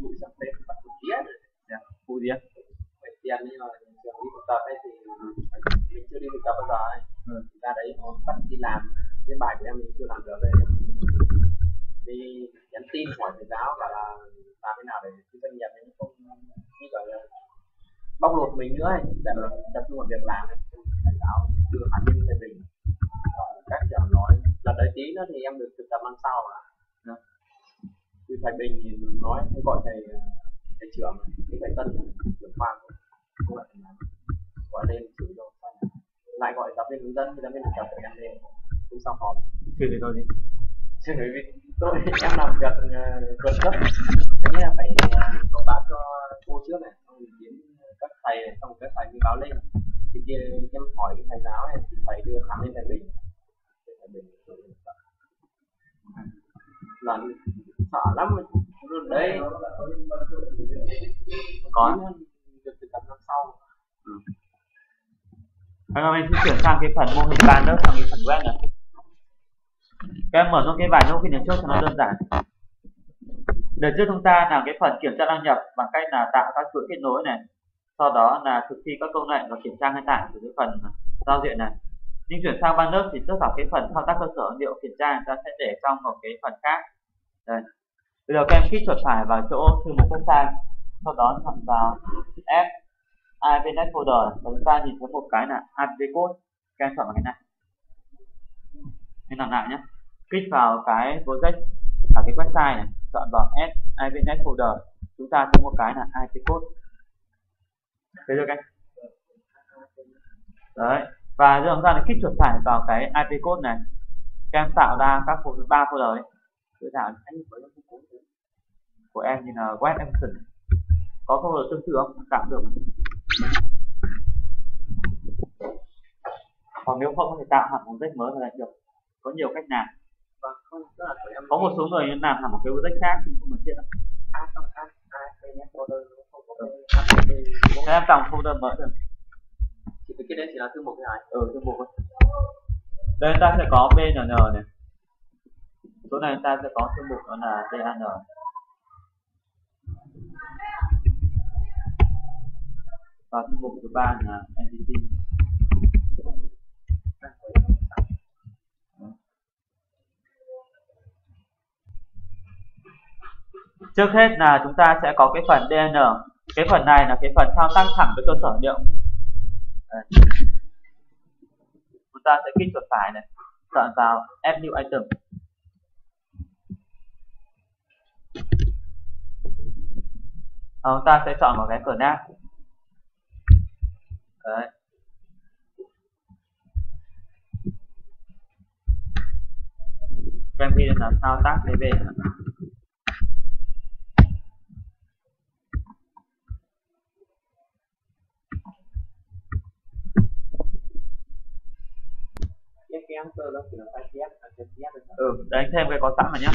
vụ sắp đến bắt dạ. vụ gì á phải tiền như là trường đi thực tập ấy thì mình chưa đi thực tập bao giờ ấy ừ. ra đấy họ bắt đi làm cái bài của em mình chưa làm được đây đi nhắn tin hỏi thầy giáo bảo là làm thế nào để cái doanh nghiệp nó không như gọi là bóc lột mình nữa ấy, để mà tập trung vào việc làm ấy. thầy giáo đưa hẳn lên thầy bình còn các trưởng nói lần đấy tí nữa thì em được thực tập năm sau mà Dạ. Từ thầy bình thì nói hay gọi thầy thầy trưởng cái thầy tân trưởng khoa cũng thầy làm gọi lên chửi rồi lại gọi giáo viên hướng dẫn giáo viên thực tập của em lên. Cũng xong họp. Chửi thì thôi đi. Chứ bởi vì tôi em làm việc vượt cấp thế là phải thông báo cho cô trước này xong rồi đến các thầy này xong rồi các thầy mới báo lên. Thì kia em hỏi cái thầy giáo này thì thầy đưa thẳng lên thầy bình thầy bình lần sợ lắm rồi đấy có được thực tập năm sau ừ. Bây giờ mình sẽ chuyển sang cái phần mô hình ban nữa, sang cái phần web này. Các em mở luôn cái bài nốt khi trước cho nó đơn giản. Đợt trước chúng ta làm cái phần kiểm tra đăng nhập bằng cách là tạo các chuỗi kết nối này. Sau đó là thực thi các công lệnh và kiểm tra ngay tại từ cái phần giao diện này. Nhưng chuyển sang ban lớp thì tất cả cái phần thao tác cơ sở liệu kiểm tra ta sẽ để trong một cái phần khác. Đây. Bây giờ các em kích chuột phải vào chỗ thư mục website. Sau đó chọn vào F IPNet folder, và chúng ta nhìn thấy một cái là ip code các em chọn vào cái này. Nên làm lại nhé. Kích vào cái project ở cái website này, chọn vào add IPNet folder. Chúng ta có một cái là IP code thấy chưa các em? Đấy. Và giờ chúng ta lại kích chuột phải vào cái IP code này. Các em tạo ra các ba folder ấy tôi tạo anh của em như là web action có folder tương tự không? Tạo được. Còn nếu không có thể tạo hẳn một project mới là được. Có nhiều cách làm. Vâng không là có một số người làm hẳn một cái project khác nhưng không cần thiết đâu. Không? Thế em tạo folder. Mới được. Chỉ cái đấy chỉ là thư mục cái này ừ thư mục thôi. Đây ta sẽ có bnn này số này ta sẽ có thư mục đó là dan và thư mục thứ ba là entity trước hết là chúng ta sẽ có cái phần DN cái phần này là cái phần thao tác thẳng với cơ sở liệu. Đây. chúng ta sẽ kích chuột phải này chọn vào add new item. Ờ, ta sẽ chọn vào cái cửa nát. Đấy. Ghi là thao tác TF thôi ừ đánh thêm cái có sẵn rồi nhé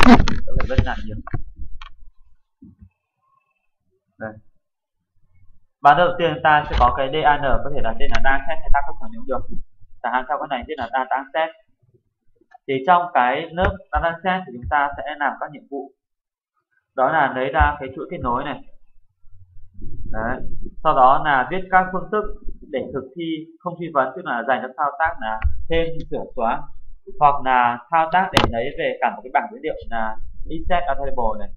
có thể đơn giản nhiều đây. Ban đầu tiên ta sẽ có cái DAN có thể là tên là data set hay ta không nếu được. Chẳng hạn sau cái này, tên là data set thì trong cái lớp tăng set thì chúng ta sẽ làm các nhiệm vụ. Đó là lấy ra cái chuỗi kết nối này. Đấy. sau đó là viết các phương thức để thực thi không truy vấn, tức là dành cho thao tác là thêm sửa xóa, hoặc là thao tác để lấy về cả một cái bảng dữ liệu là exec available này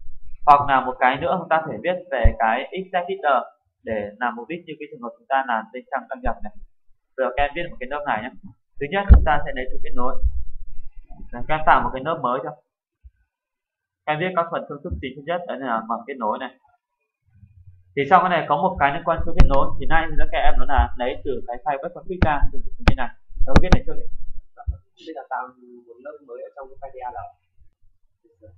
hoặc là một cái nữa chúng ta thể viết về cái exec header để làm mục đích như cái trường hợp chúng ta làm trên trang đăng nhập này. Rồi các em viết một cái lớp này nhé. Thứ nhất, chúng ta sẽ lấy chuỗi kết nối. Các em tạo một cái lớp mới cho. Các em viết các phần phương thức chính thứ nhất, đó là mở kết nối này. Thì sau cái này có một cái liên quan chuỗi kết nối. Thì nay thì các em đó là lấy từ cái file web config ra từ bên này. Đâu viết này trước đi. Dạ, bây giờ tạo một lớp mới ở trong cái file DAL dạ,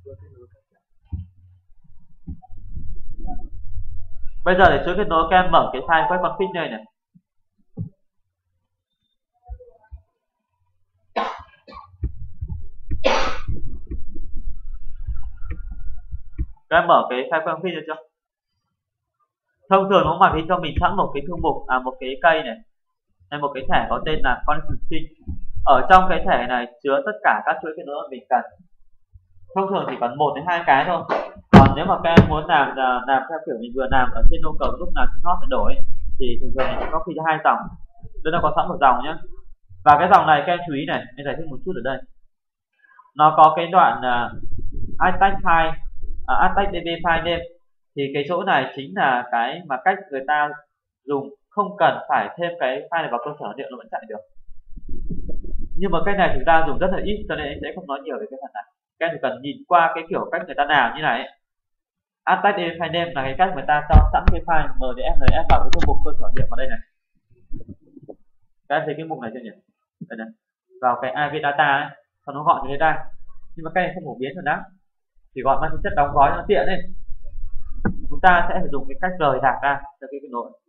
bây giờ để chuỗi kết nối các em mở cái file web config này này. Các em mở cái file web config được chưa? Thông thường nó mặt thì cho mình sẵn một cái thư mục à một cái cây này, hay một cái thẻ có tên là function string ở trong cái thẻ này chứa tất cả các chuỗi kết nối mà mình cần. Thông thường chỉ cần một đến hai cái thôi còn nếu mà các em muốn làm ờ, làm theo kiểu mình vừa làm ở trên ô cầu lúc nào hot phải đổi thì thường thường mình có copy hai dòng. Đây là có sẵn một dòng nhé và cái dòng này các em chú ý này mình giải thích một chút ở đây. Nó có cái đoạn ờ, uh, attach file uh, attach db file name thì cái chỗ này chính là cái mà cách người ta dùng không cần phải thêm cái file này vào cơ sở liệu nó vẫn chạy được. Nhưng mà cái này chúng ta dùng rất là ít cho nên em sẽ không nói nhiều về cái phần này. Các em chỉ cần nhìn qua cái kiểu cách người ta làm như này attach db file name là cái cách người ta cho sẵn cái file mdfns vào cái mục cơ sở liệu vào đây này. Các em thấy cái mục này chưa nhỉ? Đây này. Vào cái IV data ấy cho nó gọn như thế ra nhưng mà cái này không phổ biến rồi đó. Chỉ gọi mang tính chất đóng gói nó tiện đấy chúng ta sẽ phải dùng cái cách rời rạc ra cho cái nội nối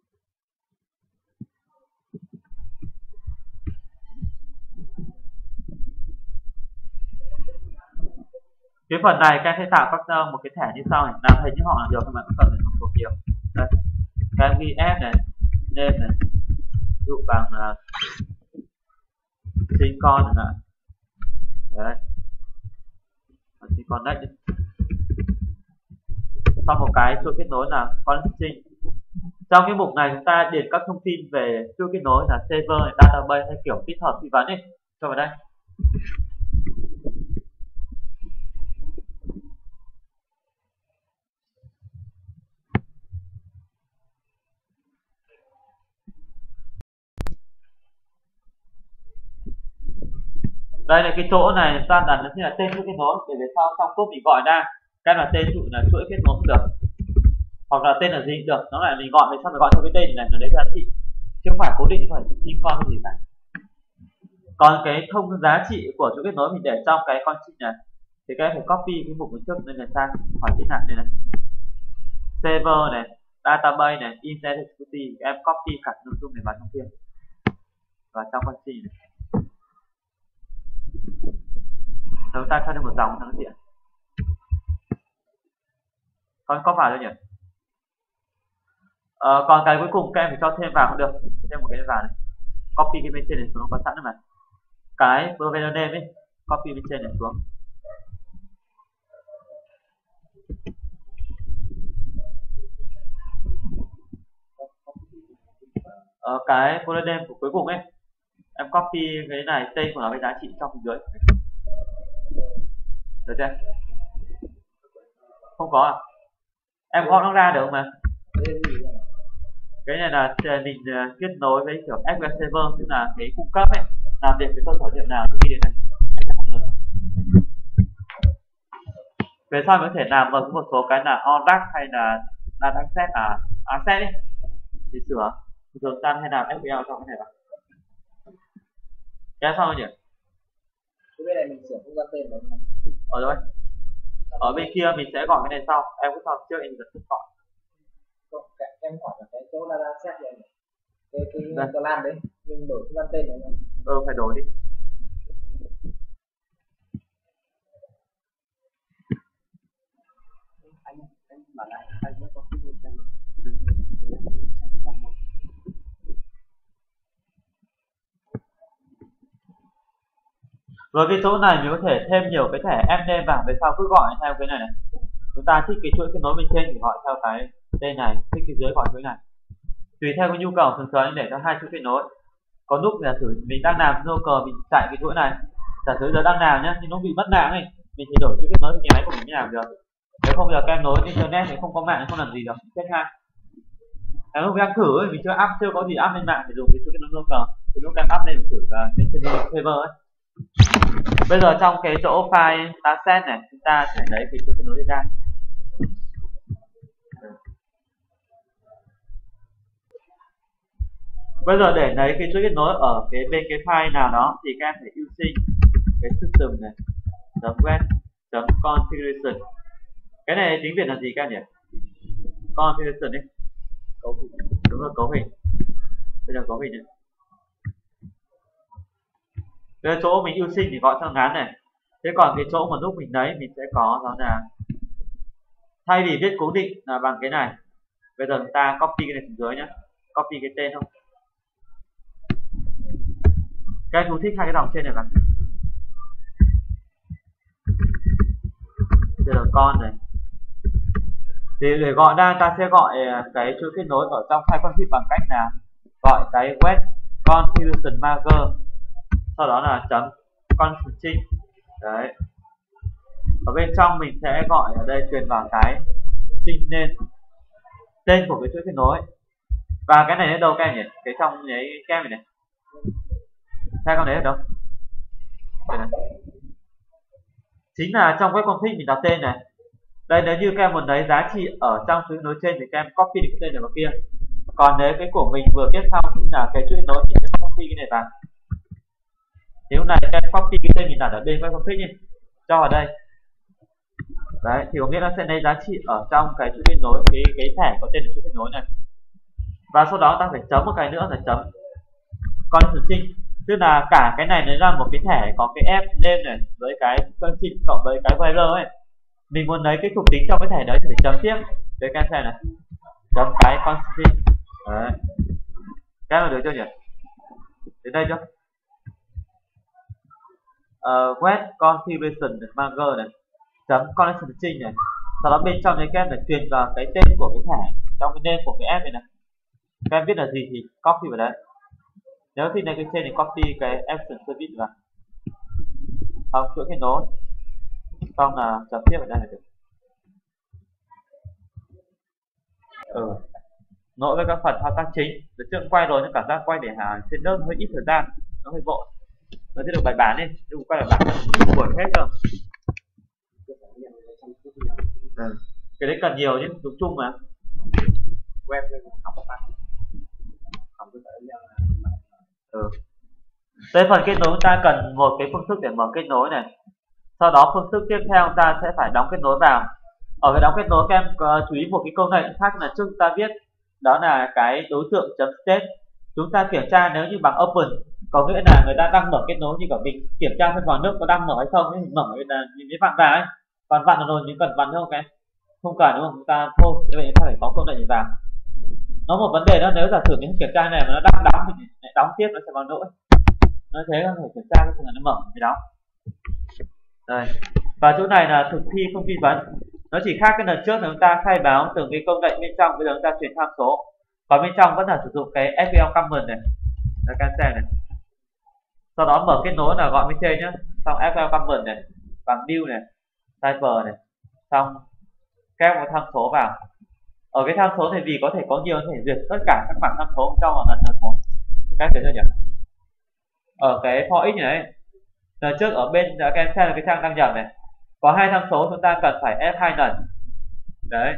cái phần này các em sẽ tạo các một cái thẻ như sau này làm hình như họ là được nhưng mà các cần phải học thuộc nhiều. Đây các em ghi f này name này ví dụ bằng uh, sinh con chẳng hạn. Đấy. Sinh con đấy. Sau một cái chuỗi kết nối là con sinh trong cái mục này chúng ta điền các thông tin về chuỗi kết nối là server database hay kiểu tích hợp tư vấn đi. Cho vào đây. Đây là cái chỗ này ta đặt nó là tên chuỗi kết nối để về sau trong cốt mình gọi ra. Cái là tên chuỗi là chuỗi kết nối cũng được. Hoặc là tên là gì cũng được. Nó lại mình gọi về sau mình gọi theo cái tên này, nó lấy giá trị chứ không phải cố định phải chim con cái gì cả. Còn cái thông giá trị của chuỗi kết nối mình để trong cái con chim này, thì cái phải copy cái mục trước nên là sang khỏi cái nạn đây này. Server này, database này internet security em copy cả nội dung này vào trong kia. Và trong con chim này. Chúng ta cho thêm một dòng cho nó tiện còn có phải đâu nhỉ? Ờ, còn cái cuối cùng các em phải cho thêm vào cũng được. Thêm một cái vào này. Copy cái bên trên này xuống nó có sẵn rồi mà cái provider name ấy copy bên trên này xuống. Ờ, cái provider name của cuối cùng ấy em copy cái này tên của nó với giá trị trong dưới được chưa? Không có à? Em gõ nó ra được mà. Cái này là à, mình à, kết nối với kiểu SQL Server, tức là cái cung cấp ấy, làm việc với cơ sở dữ liệu nào khi đến này về sau mình có thể làm vào một số cái là ODAC hay là data access là asset ấy thì sửa. Thường tan hay làm FPL trong cái này vào cái sau nhỉ? Cái này mình sửa không gian tên đấy ở đâu ở bên kia mình sẽ gọi cái này sau. Em cứ xong trước em giật thức gọi. Em hỏi là cái chỗ là set này cái cái cái lan đấy mình đổi không gian tên đấy ừ phải đổi đi. Anh anh bảo lại anh mới có cái tên với cái chỗ này mình có thể thêm nhiều cái thẻ md vào về sau cứ gọi theo cái này này. Chúng ta thích cái chuỗi kết nối bên trên thì gọi theo cái tên này thích cái dưới gọi chuỗi này. Tùy theo cái nhu cầu thường thường để cho hai chuỗi kết nối. Có lúc giả sử mình đang làm nô cờ mình chạy cái chuỗi này. Giả sử giờ đang làm nhá thì nó bị mất mạng ấy mình thì đổi chuỗi kết nối thì cái máy của mình mới làm được. Nếu không giờ kem nối internet thì không có mạng không làm gì được. Chết ha cái lúc đang thử ấy, mình chưa up chưa có gì up lên mạng thì dùng cái chuỗi kết nối nô cờ. Thì lúc đang up lên thử uh, trên trên server ấy bây giờ trong cái chỗ file dataset này, chúng ta sẽ lấy cái chỗ kết nối ra bây giờ để lấy cái chuỗi kết nối ở cái bên cái file nào đó thì các em phải ưu sinh cái system này, web configuration cái này tiếng việt là gì các em nhỉ? Configuration đi cấu hình. Đúng là cấu hình. Bây giờ cấu hình này cái chỗ mình ưu sinh thì gọi theo ngắn này. Thế còn cái chỗ mà lúc mình lấy, mình sẽ có đó là thay vì viết cố định là bằng cái này. Bây giờ chúng ta copy cái này xuống dưới nhé copy cái tên không cái chú thích hai cái dòng trên này vào đây là con này. Thì để gọi ra, ta sẽ gọi à, cái chuỗi kết nối ở trong file config bằng cách là gọi cái web configuration marker sau đó là chấm config đấy. Ở bên trong mình sẽ gọi ở đây truyền vào cái trinh nên tên của cái chuỗi kết nối. Và cái này ở đâu các em nhỉ? Cái trong cái kem này này. Hai con đấy ở đâu? Đây này. chính là trong cái config mình đặt tên này. Đây, nếu như các em muốn lấy giá trị ở trong chuỗi nối trên thì các em copy cái tên này vào kia. Còn nếu cái của mình vừa viết xong cũng là cái chuỗi nối thì sẽ copy cái này vào thì lúc này các em copy cái tên mình đặt ở bên các config nhé cho vào đây. Đấy, thì có nghĩa nó sẽ lấy giá trị ở trong cái chuỗi kết nối, cái cái thẻ có tên là chuỗi kết nối này. Và sau đó ta phải chấm một cái nữa là chấm con string tức là cả cái này nó ra một cái thẻ có cái f name này, với cái con string cộng với cái variable ấy. Mình muốn lấy cái thuộc tính trong cái thẻ đấy thì phải chấm tiếp. Để các em xem này chấm cái con đấy. Cái em được chưa nhỉ? Đến đây chưa? Ờ, uh, web configuration manager này chấm connection string này. Sau đó bên trong này các em phải truyền vào cái tên của cái thẻ trong cái name của cái app này này. Các em biết là gì thì copy vào đấy. Nếu thì này cái trên thì copy cái action service vào xong chuỗi kết nối. Xong là chấm tiếp vào đây là được. Ừ. Nỗi với các phần thao tác chính. Được trước quay rồi nhưng cảm giác quay để hà trên lớp hơi ít thời gian nó hơi vội nó sẽ được bài bản đi đừng quay bài bản. Buổi hết cơ ừ. cái đấy cần nhiều chứ. Dùng chung mà. Web học bắt học cái ừ. Tới phần kết nối chúng ta cần một cái phương thức để mở kết nối này. Sau đó phương thức tiếp theo chúng ta sẽ phải đóng kết nối vào. Ở cái đóng kết nối các em chú ý một cái câu lệnh khác là trước chúng ta viết. Đó là cái đối tượng chấm state. Chúng ta kiểm tra nếu như bằng open có nghĩa là người ta đang mở kết nối như cả mình kiểm tra phân vòi nước có đang mở hay không ấy, mở là mình mới vặn ra ấy. Vặn vặn rồi nhưng cần vặn không cái không cần, đúng không? Chúng ta thôi như vậy chúng ta phải có công lệnh vào. Nó một vấn đề đó, nếu giả sử mình kiểm tra này mà nó đang đóng thì lại đóng tiếp, nó sẽ báo lỗi nó thế có thể kiểm tra cái trường nó mở thì đóng đây. Và chỗ này là thực thi không vi vấn nó chỉ khác cái lần trước là chúng ta khai báo từng cái công lệnh bên trong, bây giờ chúng ta chuyển tham số. Còn bên trong vẫn là sử dụng cái SQL Common này. Là cancel này sau đó mở kết nối là gọi bên trên nhé xong SQL common này bằng new này, typer này. Xong các một tham số vào. Ở cái tham số thì vì có thể có nhiều thể duyệt tất cả các bảng tham số cho vào lần lượt một. Các thế nhỉ ở cái for x này, lần trước ở bên các em xem là cái trang đăng nhập này. Có hai tham số chúng ta cần phải ép hai lần. Đấy.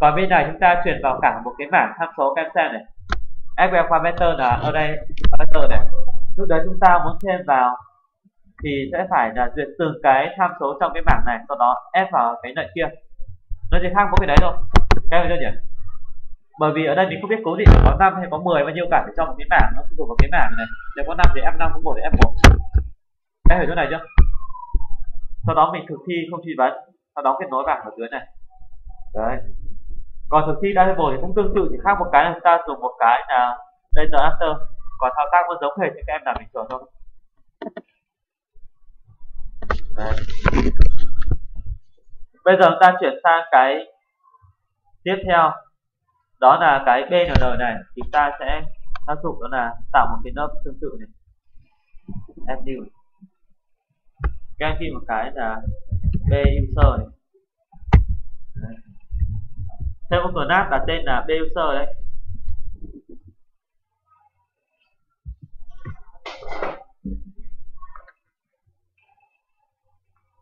Còn bên này chúng ta chuyển vào cả một cái bảng tham số kem xem này SQL parameter là ở đây parameter này lúc đấy chúng ta muốn thêm vào thì sẽ phải là duyệt từng cái tham số trong cái bảng này, sau đó ép vào cái lệnh kia nó chỉ khác mỗi cái đấy thôi. Cái này nhỉ? Bởi vì ở đây mình không biết cố định có 5 hay có 10 bao nhiêu cả để cho một cái bảng nó phụ thuộc vào cái bảng này. Nếu có 5 thì F5 có 1 thì F1 cái hiểu chỗ này chưa? Sau đó mình thực thi không truy vấn, sau đó kết nối bảng ở dưới này. Đấy. Còn thực thi variable thì cũng tương tự, chỉ khác một cái là chúng ta dùng một cái là đây là after còn thao tác vẫn giống hệt như các em làm bình thường thôi đấy. bây giờ chúng ta chuyển sang cái tiếp theo. Đó là cái BNN này. Chúng ta sẽ áp dụng đó là tạo một cái nốt tương tự này. Add new các em ghi một cái là b user này. Thêm một class đặt tên là b user đấy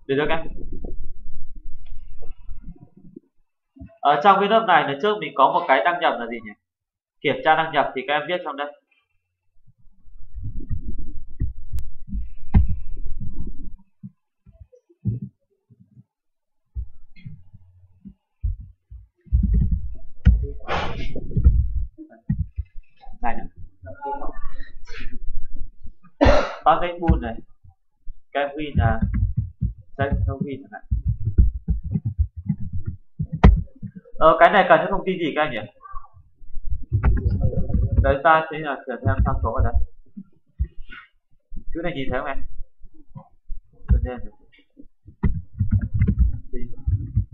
được chưa các? Em ở trong cái lớp này là trước mình có một cái đăng nhập là gì nhỉ? Kiểm tra đăng nhập thì các em viết trong đây này này cái Bool này. Cái Kevin là Kevin chẳng hạn. Ờ, cái này cần những thông tin gì các anh nhỉ? Đấy ta sẽ là sửa thêm tham số ở đây. Chữ này nhìn thấy không em? Tự nhiên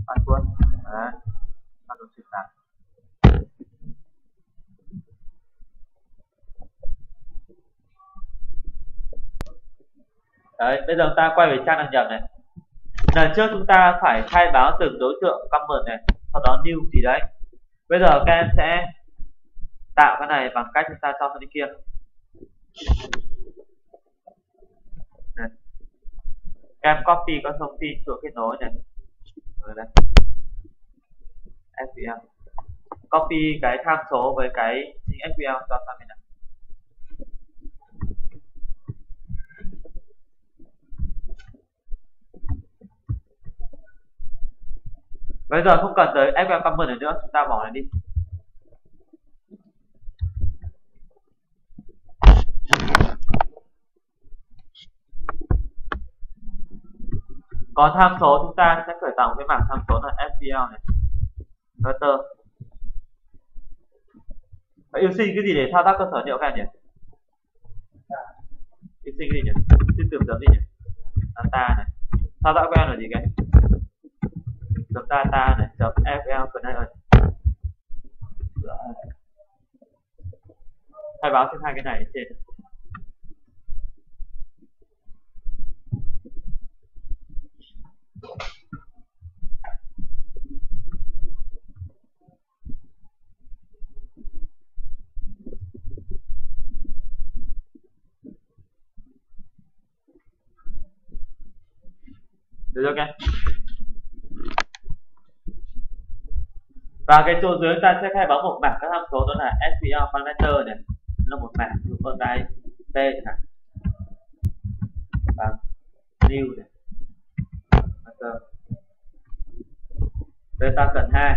password. Đấy. Đấy, bây giờ ta quay về trang đăng nhập này. Lần trước chúng ta phải khai báo từng đối tượng comment này, sau đó new gì đấy. Bây giờ các em sẽ tạo cái này bằng cách chúng ta cho sang kia. Này. các em copy các thông tin chỗ kết nối này. Ở đây. SQL copy cái tham số với cái chính SQL cho sang bên này. Bây giờ không cần tới SQL comment này nữa chúng ta bỏ này đi còn tham số chúng ta sẽ khởi tạo cái bảng tham số là SQL này Vector Và yêu sinh cái gì để thao tác cơ sở liệu các em nhỉ? Yêu sinh cái gì nhỉ? Xin tưởng chấm gì nhỉ? Data này Thao tác em là gì cái? Chấm data này, chấm FL client Khai báo thêm hai cái này trên. Được chưa các và cái chỗ dưới ta sẽ khai báo một mảng các tham số, đó là SQL parameter này. Là một mảng chúng con tay T này và new này. Delta đây ta cần hai.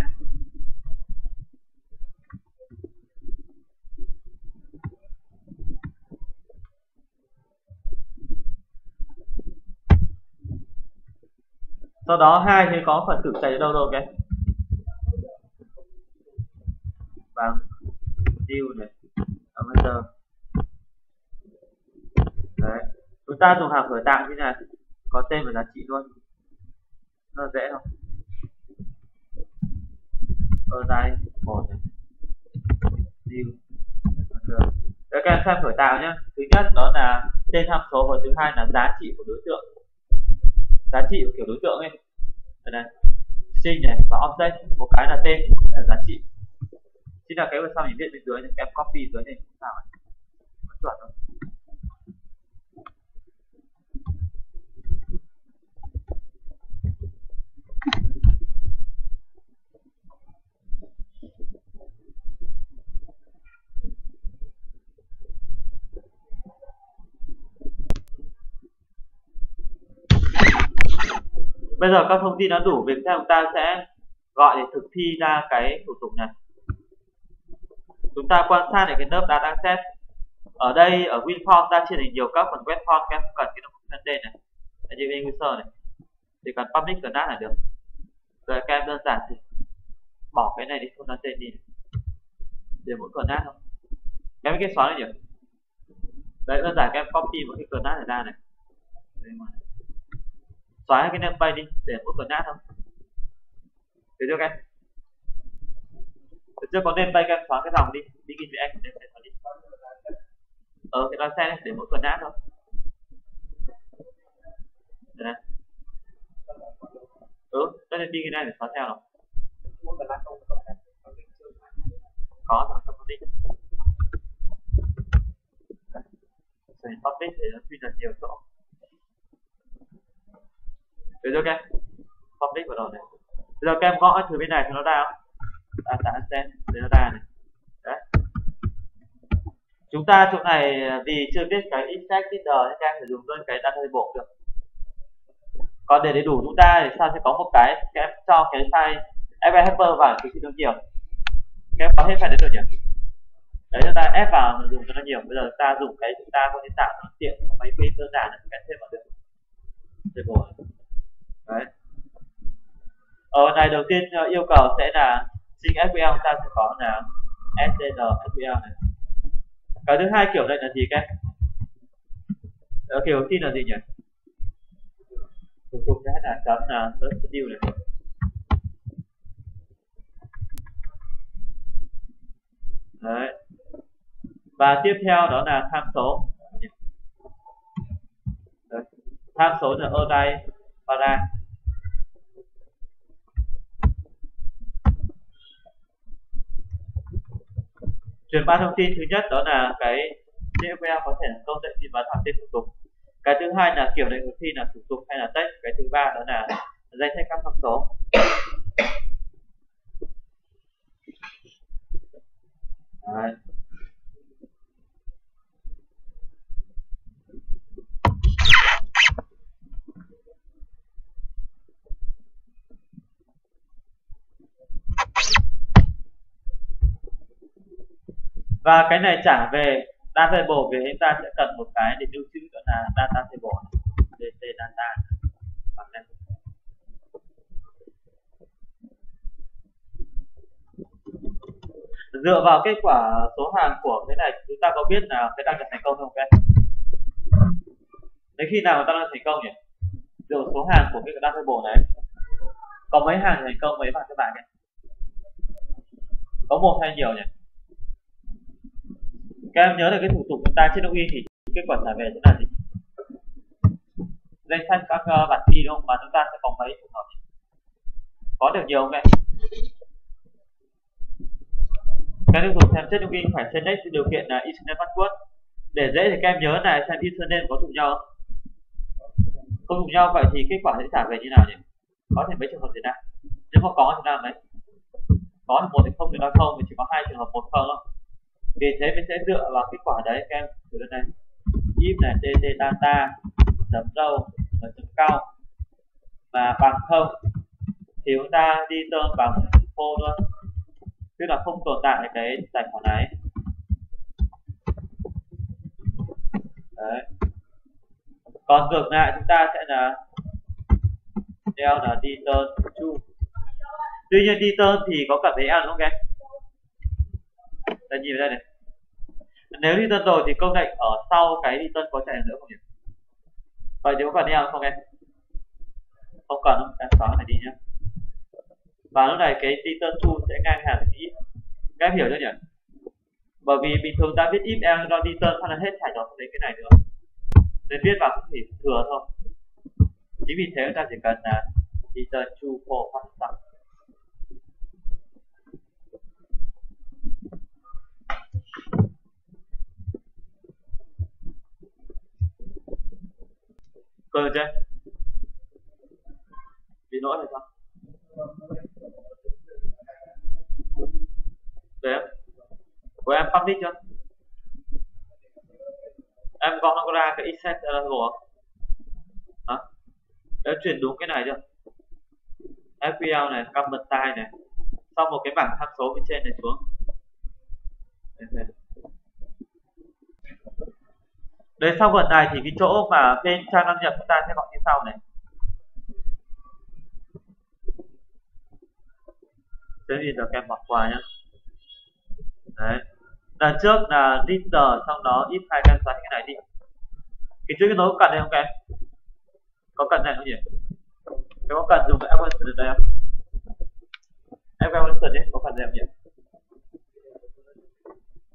Sau đó hai thì có phần tử chạy ở đâu đâu cái Vâng. bằng tiêu này. Vâng, Parameter đấy. Chúng ta dùng hàm khởi tạo như này có tên và giá trị luôn. Nó dễ không? Ở đây. Một này. New đấy các em xem khởi tạo nhé thứ nhất đó là tên tham số và thứ hai là giá trị của đối tượng. Giá trị của kiểu đối tượng ấy. Đây này. String này. Và object. Một cái là tên. Một cái là giá trị chính là cái bên sau mình viết bên dưới thì em copy dưới này cũng sao vẫn chuẩn thôi bây giờ các thông tin đã đủ, việc theo chúng ta sẽ gọi để thực thi ra cái thủ tục này chúng ta quan sát để cái lớp data set ở đây, ở WinForm ta chia thành nhiều các phần web form các cần cái thân tên này. Như user này. Thì cần public class là được. Rồi các em đơn giản thì bỏ cái này đi, không nói tên đi để mỗi class không cái cái xóa này nhỉ? Đấy, đơn giản các em copy một cái class này ra này. Xóa cái name bay đi, để mỗi cần nát không được chưa các em? Được chưa có name bay em xóa cái dòng đi. Đi begin với anh name xóa đi. Ờ cái đoàn xe này để mỗi tuần đã thôi. Đây này. Ừ đây là begin này để xóa theo nào. Có rồi trong public rồi public để nó quy là nhiều chỗ. Được chưa, các em? Public vào đầu này. Bây giờ các em gõ thử bên này thì nó ra. không data set đây nó ra này. Đấy. Chúng ta chỗ này à, vì chưa biết cái insect leader nên các em phải dùng luôn cái data table được. Còn để đầy đủ chúng ta thì sao sẽ có một cái các em cho cái file file helper vào thì khi nó nhiều. Các em có hết file đấy rồi nhỉ? Đấy, chúng ta ép vào dùng cho nó nhiều. Bây giờ ta dùng cái chúng ta có thể tạo nó tiện mấy cái đơn giản để cái thêm vào được. Table đấy. Ở này, đầu tiên à, yêu cầu sẽ là string SQL ta sẽ có là str SQL này. Cái thứ hai kiểu này là gì các? Ờ, kiểu đầu tiên là gì nhỉ? Thủ tục sẽ là chấm là tiêu này. Đấy. Và tiếp theo đó là tham số. Đấy. tham số là ở đây para truyền ba thông tin. Thứ nhất đó là cái CFA có thể là câu dạy trình và thẳng tên thủ tục. Cái thứ hai là kiểu định cuộc thi là thủ tục hay là text cái thứ ba đó là danh sách các tham số Đấy. Và cái này trả về data table thì chúng ta sẽ cần một cái để lưu trữ đó là data table dt data dựa vào kết quả số hàng của cái này, chúng ta có biết là cái đăng nhập thành công không các đến khi nào người ta đăng thành công nhỉ? Dựa số hàng của cái data table này có mấy hàng thành công, mấy bạn các bạn nhỉ? Có một hay nhiều nhỉ? Các em nhớ được cái thủ tục chúng ta trên y thì kết quả trả về sẽ là gì danh sách các uh, bản thi đúng không? Mà chúng ta sẽ có mấy trường hợp? Có được nhiều không em? Các thủ dùng xem set y phải select điều kiện là username password. Để dễ thì các em nhớ là xem username có trùng nhau không? Không trùng nhau vậy thì kết quả sẽ trả về như nào nhỉ? Có thể mấy trường hợp gì nào? Nếu mà có thì làm đấy có thì một thì không thì là không thì chỉ có hai trường hợp một không thôi vì thế mình sẽ dựa vào kết quả đấy, các em từ đây này. If là dt data chấm râu và chấm cao. Mà bằng không thì chúng ta đi tơn bằng phô luôn. Tức là không tồn tại cái tài khoản này. Đấy. Còn ngược lại, chúng ta sẽ là đeo là đi tơn chu. Tuy nhiên đi tơn thì có cảm thấy ăn không các em ta nhìn đây này nếu đi tân rồi thì công lệnh ở sau cái đi tân có chạy nữa không nhỉ? Vậy thì có cần đeo không em. Không cần không em xóa này đi nhé và lúc này cái đi tân chu sẽ ngang hàng với ít các em hiểu chưa nhỉ? Bởi vì bình thường ta viết if em do đi tân hay là hết thải nhỏ đến cái này nữa nên viết vào cũng chỉ thừa thôi. Chính vì thế chúng ta chỉ cần là đi tân chu phô phát cơ chứ bị lỗi này sao? Để em. Của em public chưa? Em có nó ra cái except của ờ, không hả? Em chuyển đúng cái này chưa? FPL này comment tay này. Sau một cái bảng tham số bên trên này xuống. Okay đấy sau phần này thì cái chỗ mà bên trang đăng nhập chúng ta sẽ gọi như sau này. Thế thì được em bỏ qua nhé. Đấy. Lần trước là liter xong đó ít hai em xóa cái này đi. Cái chữ cái nối có cần đây không em? Có cần này không nhỉ? em có cần dùng cái Evanson ở đây không? Em Evanson đi, có cần gì không nhỉ?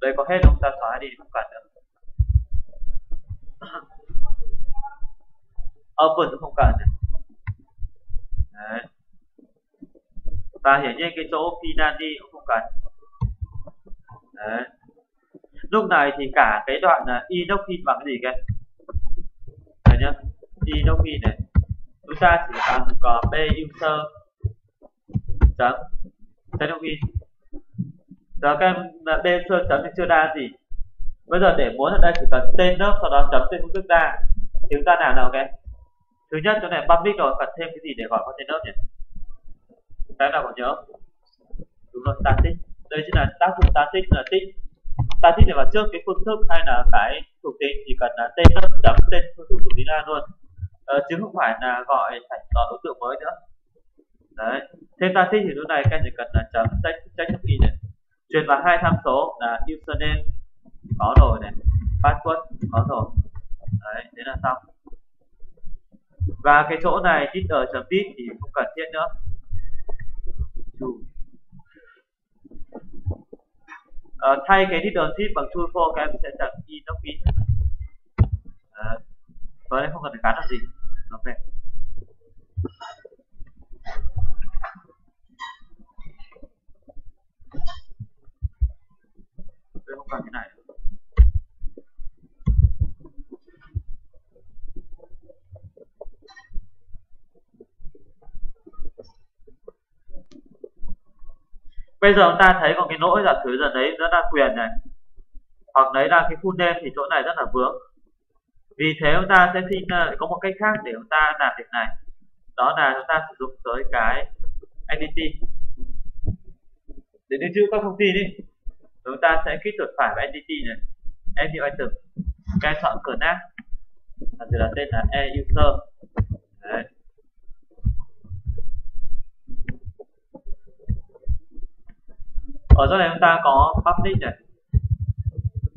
Đây có hết không? Ta xóa đi không cần nữa. Ờ, open cũng không cần. Đấy. và hiển nhiên cái chỗ finally cũng không cần. Đấy. lúc này thì cả cái đoạn là bằng cái gì kia? Đấy nhá inoxin này. Chúng ta chỉ bằng có b user chấm. Inoxin giờ các em b user chấm thì chưa ra gì bây giờ để muốn ở đây chỉ cần tên lớp sau đó chấm tên phương thức ra. Thì chúng ta làm nào các em thứ nhất chỗ này public rồi cần thêm cái gì để gọi con tên lớp nhỉ cái nào còn nhớ đúng rồi static. Đây chính là tác dụng static là tích. Static để vào trước cái phương thức hay là cái thuộc tính chỉ cần là tên lớp chấm tên phương thức của tính ra luôn. Ờ, chứ không phải là gọi thành đối tượng mới nữa. Đấy. Thêm static thì lúc này các chỉ cần là chấm check check in này. Truyền vào hai tham số là username có rồi này. Password có rồi. Đấy thế là xong. Và cái chỗ này teacher chấm tít thì không cần thiết nữa. À, thay cái teacher tít bằng true for các em sẽ chọn y, in. À, với không cần phải gắn làm gì. Ok. về. Không cần cái này. Bây giờ chúng ta thấy còn cái lỗi giả sử giờ đấy rất đa quyền này. Hoặc đấy là cái full name thì chỗ này rất là vướng. Vì thế chúng ta sẽ xin ờ, có một cách khác để chúng ta làm việc này. Đó là chúng ta sử dụng tới cái entity để lưu trữ các thông tin đi. Chúng ta sẽ kích chuột phải vào entity này. Edit item. Cái chọn cửa nát và là tên là e user. Đấy. Ở chỗ này chúng ta có public này.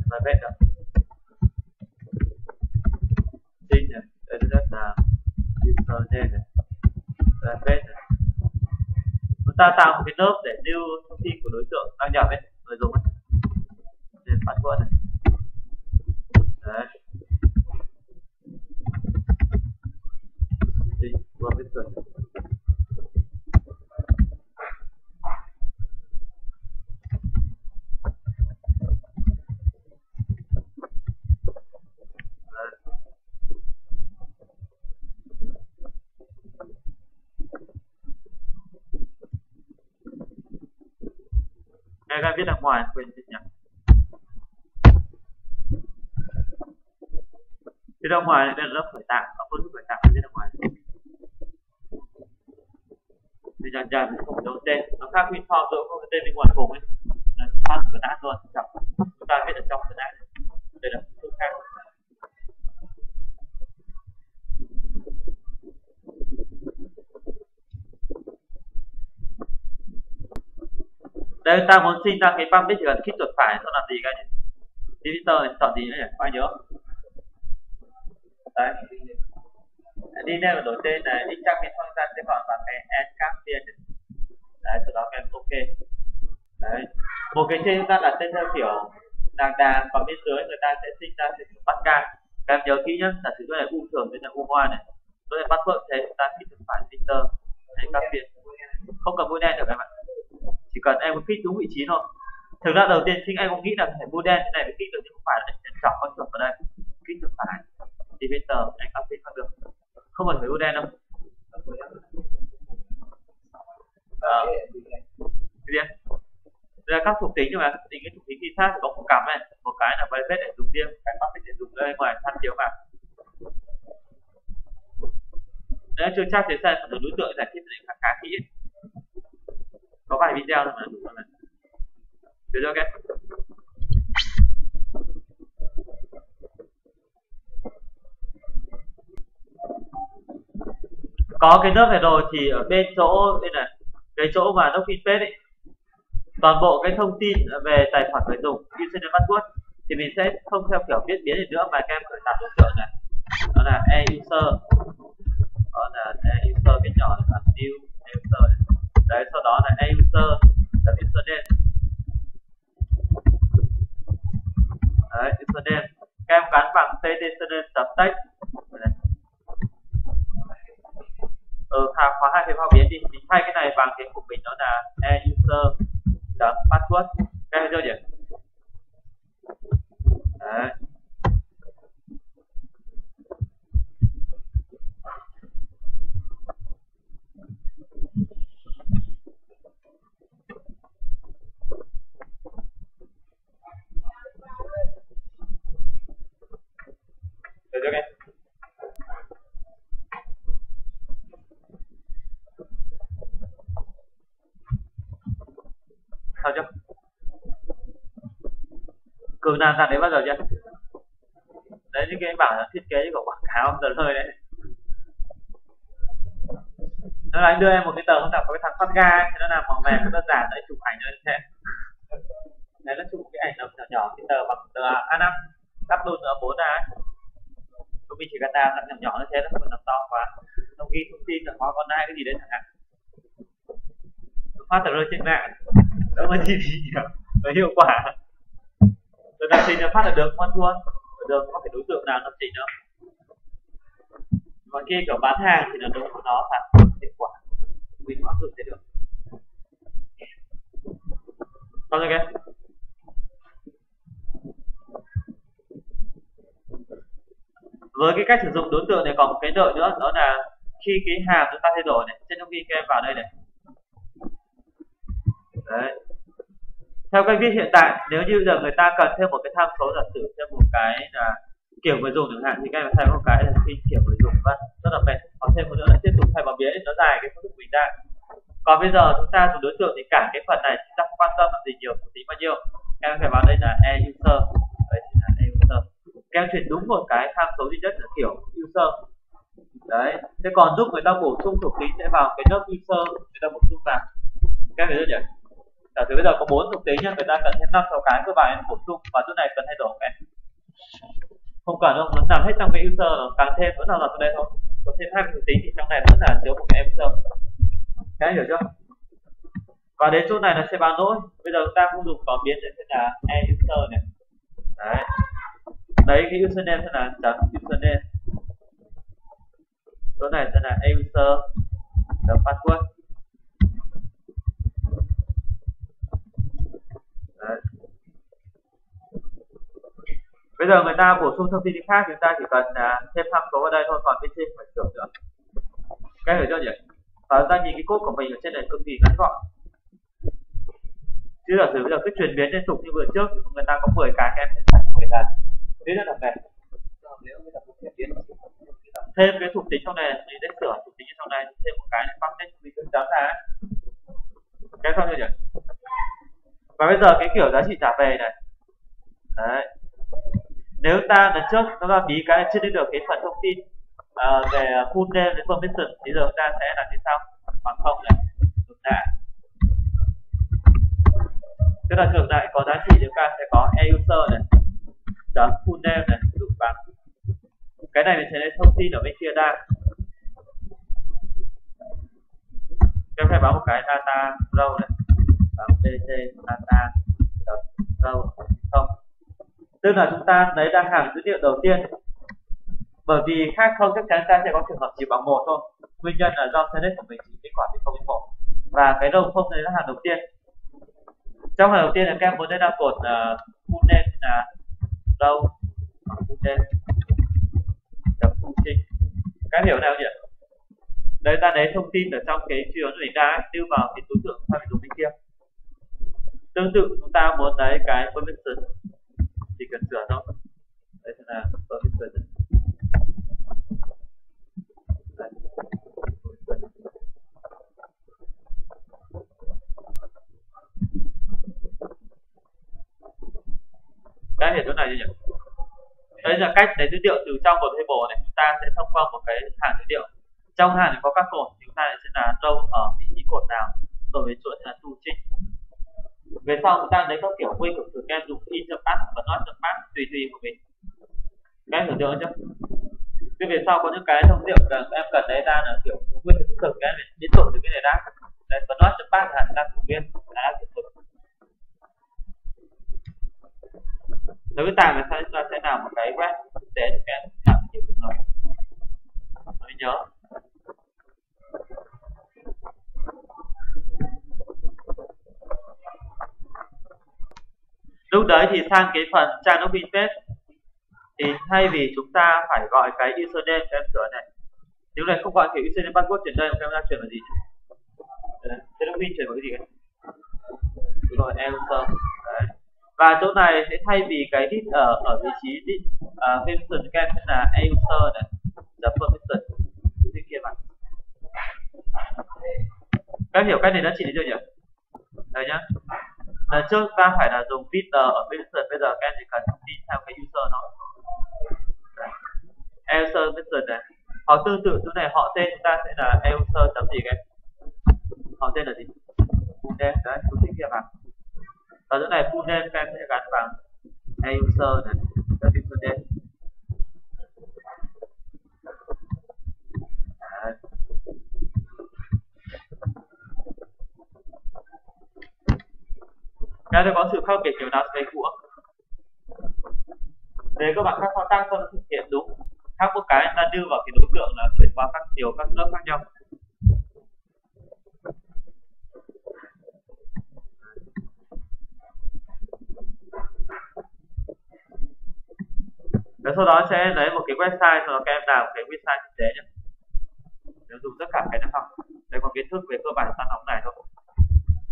Mà này, được tin này. Đây rất là user này. Là này. Chúng ta tạo một cái lớp để lưu thông tin của đối tượng đăng nhập ấy người dùng ấy. Nên password này. Đấy. Thank you. Biết viết đằng ngoài, quên viết nhỉ. Viết đằng ngoài đây là lớp khởi tạo ở phương thức khởi tạo, viết đằng ngoài. Thì dần dần không dấu tên. Nó khác WinForm rồi, không có tên bên ngoài cùng ấy. Là phát cửa nát luôn chẳng chúng ta viết ở trong cửa nát đây là phương khác đây ta muốn sinh ra cái fam biết chỉ cần kích chuột phải, nó làm gì các nhỉ editor này chọn gì nữa nhỉ? Phải nhớ. Đấy. Đi name và đổi tên này extract cái phân gian sẽ còn bằng cái end cap tiền. Đấy, sau đó các em ok. Đấy. Một cái trên chúng ta đặt tên theo kiểu đàng đà và bên dưới người ta sẽ sinh ra cái bắt ca các em nhớ kỹ nhé giả sử cái này u thường đây là u hoa này tôi này bắt vợ thế chúng ta kích chuột phải editor đấy, các tiền không cần vui đen được các bạn cần em kích đúng vị trí thôi. Thực ra đầu tiên khi anh cũng nghĩ là phải mua đen thế này mới kích được nhưng không phải là anh chọn con chuột vào đây. Kích được phải. Thì bây giờ anh update không được. Không cần phải mua đen đâu. À, cái gì đây là các thuộc tính nhưng mà tính cái thuộc tính khi khác có một cắm này một cái là private để dùng riêng cái public để dùng đây ngoài tham chiếu vào. Nếu chưa chắc thì sai đối tượng giải thích khá khá kỹ có vài video các có cái lớp này rồi thì ở bên chỗ bên này, cái chỗ mà nó page ấy, toàn bộ cái thông tin về tài khoản người dùng username password thì mình sẽ không theo kiểu viết biến gì nữa mà các em khởi tạo đối tượng này. Đó là e user hai mình thay cái này bằng cái của mình đó là e user password. Các em chưa nhỉ đấy được chưa em sao chưa cường nàng rằng đấy bao giờ chưa đấy những cái bảo là thiết kế của quảng đấy. Nó là anh đưa em một cái tờ không có cái thằng phát ga thì nó làm màu vàng rất đơn giản đấy chụp ảnh lên thế xem. Đấy, nó chụp cái ảnh nhỏ nhỏ cái tờ bằng tờ A5 gấp đôi tờ bốn ra ấy. Công ty chỉ cần làm nhỏ nhỏ như thế nó không làm to quá. Nó ghi thông tin là có con ai, cái gì đấy chẳng hạn. Phát tờ rơi trên mạng đỡ mất chi phí nhiều và hiệu quả. Rồi lập trình phát là được ngoan luôn được có phải đối tượng nào lập trình đâu còn kia kiểu bán hàng thì nó đúng của nó sản kết quả. Mình áp dụng thế được. Xong chưa kia với cái cách sử dụng đối tượng này còn một cái đợi nữa, đó là khi cái hàm chúng ta thay đổi này, trên thông tin kem vào đây này. Đấy. Theo cách viết hiện tại, nếu như giờ người ta cần thêm một cái tham số giả sử, thêm một cái là kiểu người dùng chẳng hạn, thì các em thay một cái là khi kiểu người dùng và rất là mệt. Còn thêm một nữa là tiếp tục thay vào biến nó dài cái phương thức mình ra. Còn bây giờ chúng ta dùng đối tượng thì cả cái phần này chúng ta không quan tâm làm gì nhiều tí bao nhiêu. Em phải vào đây là e user. Đây là e user. Các em chuyển đúng một cái tham số duy nhất là kiểu user. Đấy. Thế còn giúp người ta bổ sung thuộc tính sẽ vào cái lớp user, người ta bổ sung vào. Các em hiểu chưa nhỉ? Giả sử bây giờ có bốn thuộc tính nhưng người ta cần thêm năm sáu cái cơ bản bổ sung, và chỗ này cần thay đổi cái không cần đâu, nó nằm hết trong cái user nó càng thêm vẫn là ở đây thôi. Có thêm hai thuộc tính thì trong này vẫn là chứa một cái user. Các hiểu chưa? Và đến chỗ này nó sẽ báo lỗi bây giờ chúng ta không dùng có biến để sẽ là e user này. Đấy. Đấy, cái username sẽ là chấm username. Chỗ này sẽ là e user chấm password đấy bây giờ người ta bổ sung thông tin khác chúng ta chỉ cần uh, thêm tham số vào đây thôi còn bên trên phải sửa nữa. Cái hiểu chưa nhỉ? Và chúng ta nhìn cái cốt của mình ở trên này cực kỳ ngắn gọn. Chứ giả sử bây giờ cứ chuyển biến liên tục như vừa trước thì người ta có 10 cái em phải thành 10 lần. Thế rất là mệt. Thêm cái thuộc tính trong này mình sẽ sửa thuộc tính trong này thêm một cái này function mình cứ chấm ra cái xong chưa nhỉ? Và bây giờ cái kiểu giá trị trả về này. Đấy nếu ta lần trước chúng ta bí cái chưa đi được cái phần thông tin uh, về full name đến permission thì giờ chúng ta sẽ làm như sau. Bằng không này chúng ta tức là trường lại có giá trị chúng ta sẽ có e user này chấm full name này đủ bằng. Cái này mình sẽ lấy thông tin ở bên kia ra. Em phải báo một cái data row này. Bằng dt data row không tức là chúng ta lấy ra hàng dữ liệu đầu tiên. Bởi vì khác không chắc chắn ta sẽ có trường hợp chỉ bằng một thôi. Nguyên nhân là do select của mình chỉ kết quả thì không đến một. Và cái đầu không đấy là hàng đầu tiên. Trong hàng đầu tiên là các em muốn lấy ra cột uh, name là đâu? Full name chấm function các hiểu nào nhỉ? Đấy ta lấy thông tin ở trong cái truy vấn mình đã đưa vào cái đối tượng ta phải dùng bên kia. Tương tự chúng ta muốn lấy cái permission chỉ cần sửa thôi. Đây là tôi biết rửa được cái hiểu chỗ này chưa nhỉ? Đây là cách lấy dữ liệu từ trong một table này. Chúng ta sẽ thông qua một cái hàng dữ liệu. Trong hàng này có các cột. Chúng ta sẽ là đâu ở vị trí cột nào. Rồi với chuỗi là tu trích về sau chúng ta lấy các kiểu quy của các kem dùng in nó pass mát, tùy tùy của mình. Các em hiểu chưa chứ cái về sau có những cái thông điệp cần em cần đấy ra là, kiểu, số nguyên thực thực cái này biến đổi từ cái này ra. Đây và nó chấm pass là ra thủ nguyên là thực thực nếu cái tàng sao chúng ta sẽ làm một cái web để các em làm nhiều trường hợp hãy nhớ lúc đấy thì sang cái phần trang login page thì thay vì chúng ta phải gọi cái username cho em sửa này. Nếu này không gọi thì username password chuyển đây em đang chuyển là gì? Trang login chuyển vào cái gì cả đúng rồi user đấy. Và chỗ này sẽ thay vì cái đít ở ở vị trí đít uh, permission các em sẽ là user này là permission bên kia bạn. Các em hiểu cách này đã chỉ đi chưa nhỉ? Đây nhá. Ờ, lần trước ta phải là dùng filter ờ, ở permission bây giờ, các em chỉ cần thông tin theo cái user thôi user method này. Hoặc tương tự chỗ này, họ tên chúng ta sẽ là user chấm gì cái họ tên là gì? Đây, đấy chú thích kia vào và chỗ này, full name các em sẽ gắn vào user này. Là full name. Đây tôi có sự khác biệt nhiều đắn với của. Để các bạn các thao tác không thực hiện đúng, khác một cái ta đưa vào cái đối tượng là chuyển qua các nhiều các lớp khác nhau. Và sau đó sẽ lấy một cái website rồi các em làm cái website thực tế nhé. Nếu dùng tất cả cái năng học. Đây còn kiến thức về cơ bản toán học này thôi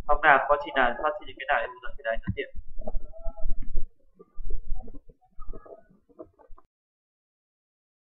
hoặc là quá trình nào phát sinh những cái đại thì cái đấy xuất